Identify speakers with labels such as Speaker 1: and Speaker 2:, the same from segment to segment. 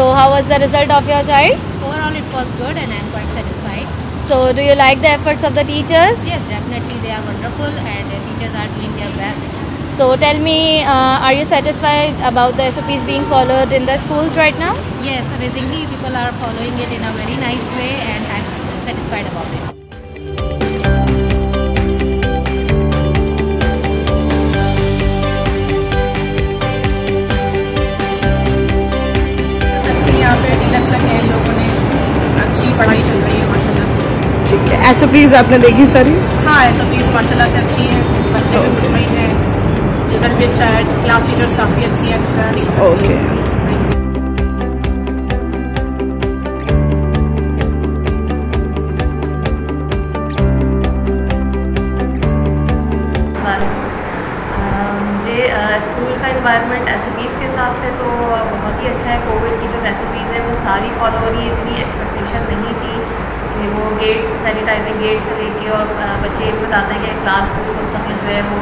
Speaker 1: So how was the result of your child?
Speaker 2: Overall, it was good and I'm quite satisfied.
Speaker 1: So do you like the efforts of the teachers?
Speaker 2: Yes, definitely they are wonderful and the teachers are doing their best.
Speaker 1: So tell me, uh, are you satisfied about the SOPs being followed in the schools right now?
Speaker 2: Yes, amazingly, people are following it in a very nice way and I'm satisfied about it.
Speaker 3: से
Speaker 4: ठीक है आपने देखी सारी?
Speaker 3: हाँ please माशाल्लाह से अच्छी है बच्चे भी मुतमिन हैं। रिज़ल्ट भी अच्छा है क्लास टीचर्स काफ़ी अच्छी हैं अच्छी तरह
Speaker 4: ओके
Speaker 3: हैं।
Speaker 5: मुझे स्कूल का इन्वायरमेंट एस के हिसाब से तो बहुत ही अच्छा है। कोविड की जो एस है वो सारी फॉलो हो रही है इतनी एक्सपेक्टेशन नहीं थी। वो गेट्स सैनिटाइजिंग गेट से लेके और बच्चे ये बताते हैं कि क्लास को मुस्तकिल जो है वो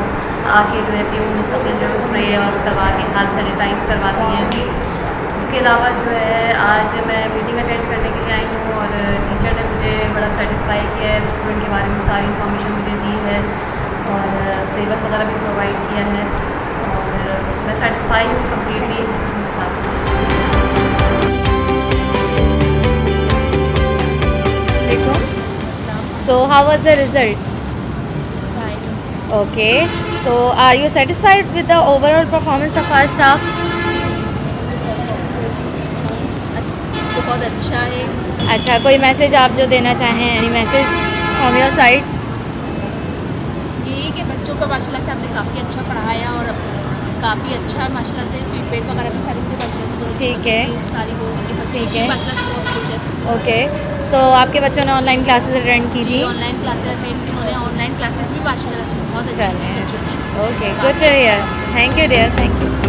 Speaker 5: आके जो है प्यून मुस्तकिल जो है स्प्रे और करवा के हाथ सैनिटाइज करवाती हैं। उसके अलावा जो है आज मैं मीटिंग अटेंड करने के लिए आई हूँ और टीचर ने मुझे बड़ा सेटिस्फाई किया है। स्टूडेंट के बारे में सारी इन्फॉर्मेशन मुझे दी है और सिलेबस वगैरह भी प्रोवाइड किया है। और मैं सेटिस्फाई हूँ completely
Speaker 1: So how was the result? Fine. Okay. So are you satisfied with the overall performance of our staff?
Speaker 2: बहुत अच्छा है
Speaker 1: अच्छा कोई मैसेज आप जो देना चाहें any message from your side
Speaker 2: यही कि बच्चों को माशाल्लाह से आपने काफ़ी अच्छा पढ़ाया और काफ़ी अच्छा माशाल्लाह से फीडबैक वगैरह भी सारी मुझे माशाल्लाह से
Speaker 1: ठीक है।
Speaker 2: सारी वो
Speaker 1: ठीक है।
Speaker 2: माशाल्लाह से बहुत खुश है
Speaker 1: ओके तो आपके बच्चों ने ऑनलाइन क्लासेस अटेंड की थी?
Speaker 2: ऑनलाइन क्लासेस अटेंड उन्होंने ऑनलाइन क्लासेस भी माशाल्लाह में बहुत अच्छा
Speaker 1: है
Speaker 2: की की।
Speaker 1: Okay good to hear thank you dear thank you